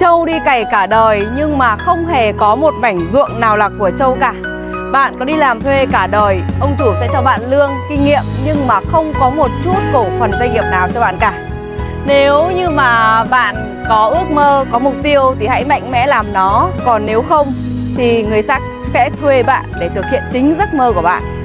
Châu đi cày cả đời nhưng mà không hề có một mảnh ruộng nào là của Châu cả. Bạn có đi làm thuê cả đời Ông chủ sẽ cho bạn lương, kinh nghiệm Nhưng mà không có một chút cổ phần doanh nghiệp nào cho bạn cả. Nếu như mà bạn có ước mơ, có mục tiêu Thì hãy mạnh mẽ làm nó. Còn nếu không thì người khác sẽ thuê bạn để thực hiện chính giấc mơ của bạn.